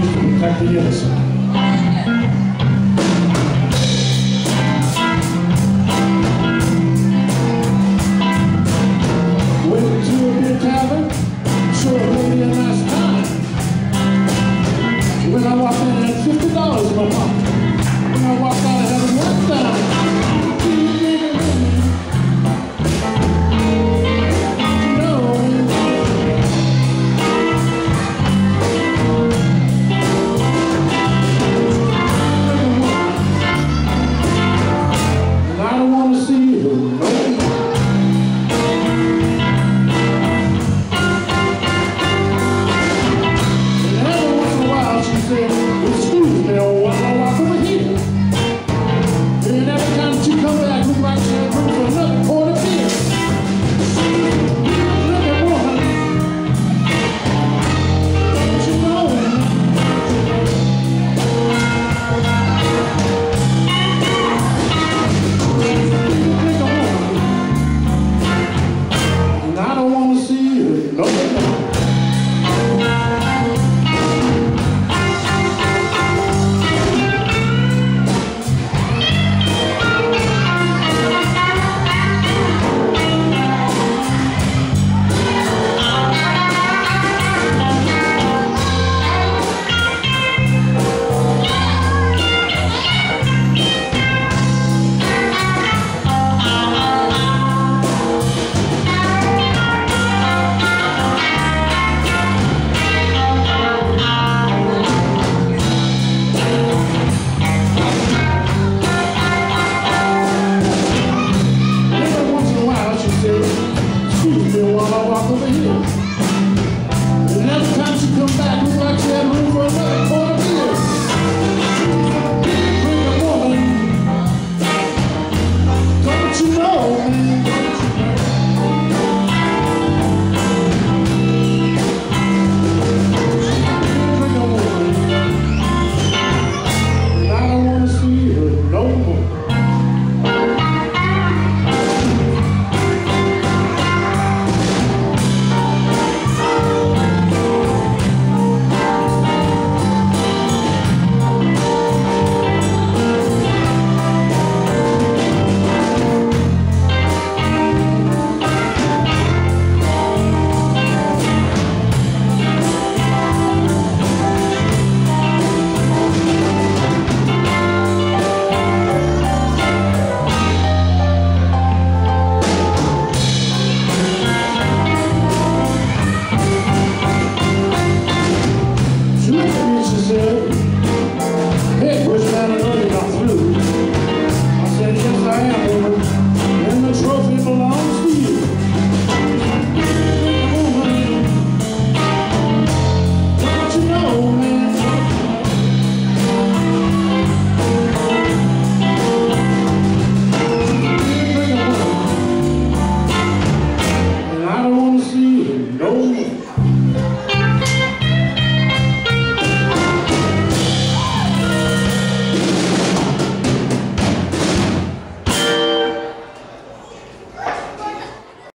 protect the. Went to nice time. When I walked in, I had fifty dollars in my pocket. When I walked And